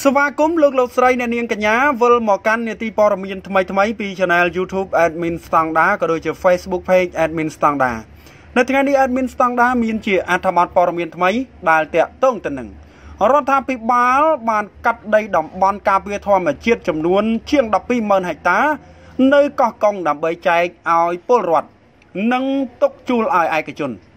ស្វាគមន៍លោកលោកស្រីអ្នកនាងកញ្ញាវិលមកកាន់នេតិព័ត៌មានថ្មីថ្មីពី Channel YouTube Admin Standard ក៏ដូចជា Facebook Page Admin Standard នៅថ្ងៃនេះ Admin Standard មានជាអត្ថបទព័ត៌មានថ្មីដែលតាក់ទងទៅនឹងរដ្ឋាភិបាលបានកាត់ដីតំបន់ការពារធម្មជាតិចំនួន ជាង120,000ហិកតា នៅកោះកុងដើម្បីចែកឲ្យពលរដ្ឋនិងទុកជួលឲ្យឯកជន។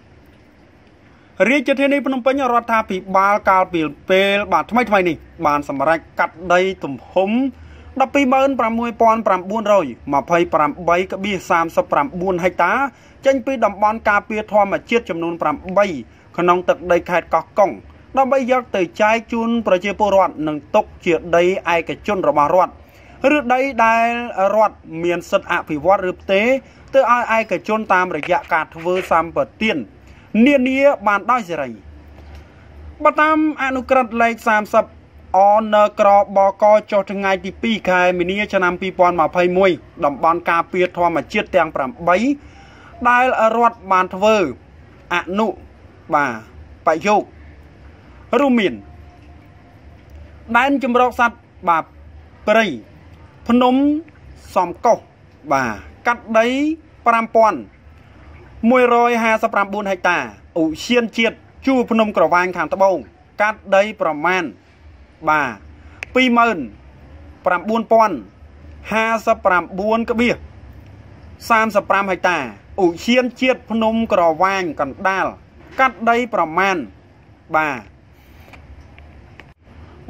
រាជធានីភ្នំពេញរដ្ឋាភិបាលកាលពីពេលបាទថ្មីថ្មីនេះបានសម្រេចកាត់ដីទំហំ126,928.39ហិកតាចេញពីតំបន់ការពារធម្មជាតិចំនួន8ក្នុងទឹកដីខេត្តកោះកុងដើម្បីយកទៅចែកជូនប្រជាពលរដ្ឋនិងទុកជាដីឯកជនរបស់រដ្ឋឬដីដែលរដ្ឋមានសិទ្ធិអភិវឌ្ឍឬផ្ទេរទៅឲ្យឯកជនតាមរយៈការធ្វើសម្បទាន នានាបានដោយសេរីបើតាមអនុក្រឹត្យលេខ30អនក្របកចុះថ្ងៃទី2ខែមីនាឆ្នាំ2021តំបន់ការពារធម្មជាតិទាំង8ដែលរដ្ឋបានធ្វើអនុបាទបយោគរួមមានដែនជំរកសត្វបាទព្រៃភ្នំសំកុសបាទកាត់ដី5000 159ហិកតាឧទ្យានជាតិជួរភ្នំក្រវាញខាងត្បូង កាត់ដីប្រមាណបាទ29059 ក្បៀស35ហិកតាឧទ្យានជាតិភ្នំក្រវាញកណ្ដាល កាត់ដីប្រមាណបាទ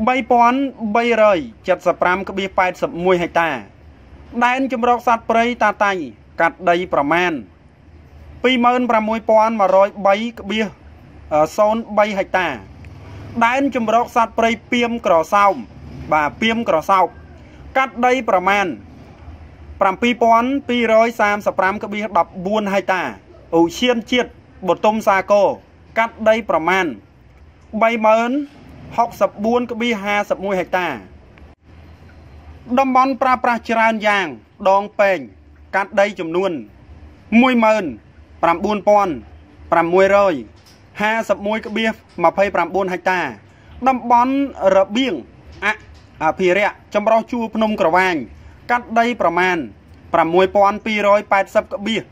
3375ក្បៀ81ហិកតា ដែនជំរកសត្វព្រៃតាតៃកាត់ដីប្រមាណ 26103.03ហិកតា ដែនជំរកសត្វព្រៃពីមក្រសោបបាទពីមក្រសោបកាត់ដីប្រមាណ7235.14ហិកតាឧឈានជាតិបតុមសាគរកាត់ដីប្រមាណ30064.51ហិកតា តំបន់ប្រើប្រាស់ច្រើនយ៉ាង ដងពេងកាត់ដីចំនួន10000 9651.29ហិកតា តំបន់របៀងអភិរក្សចម្រុះជួរភ្នំក្រវាញកាត់ដីប្រមាណ6280ក្បៀស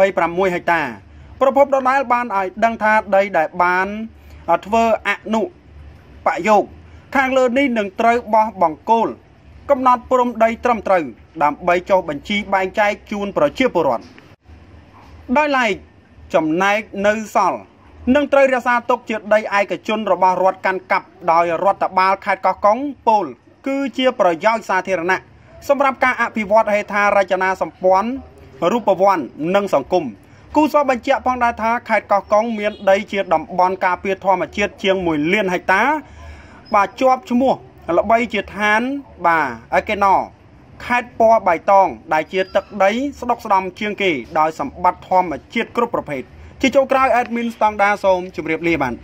26ហិកតា ប្រពន្ធដដែលបានឲ្យដឹងថាដីដែលបានធ្វើអនុបយោគខាងលើនេះនឹងត្រូវបោះបង្គោលកំណត់ព្រំដីត្រឹមត្រូវដើម្បីចុះបញ្ជីបែងចែកជូនប្រជាពលរដ្ឋ ដោយឡែកចំណែកនៅសល់នឹងត្រូវរក្សាទុកជាដីឯកជនរបស់រដ្ឋកាន់កាប់ដោយរដ្ឋបាលខេត្តកោះកុងពលគឺជាប្រយោជន៍សាធារណៈសម្រាប់ការអភិវឌ្ឍហេដ្ឋារចនាសម្ព័ន្ធរូបវ័ន្តនិងសង្គមគូសបញ្ជាក់ផងដែរថាខេត្តកោះកុងមានដីជាតំបន់ការពារធម្មជាតិជាង1លានហិកតា បាទជាប់ឈ្មោះល្បីជាឋានបាទអេកេណូ ខេត្តពណ៌បៃតង ដែលជាទឹកដីស្ដុកស្ដំជាងគេដោយសម្បត្តិធម្មជាតិគ្រប់ប្រភេទជាចុងក្រោយ admin ស្តង់ដាសូមជម្រាបលាបាទ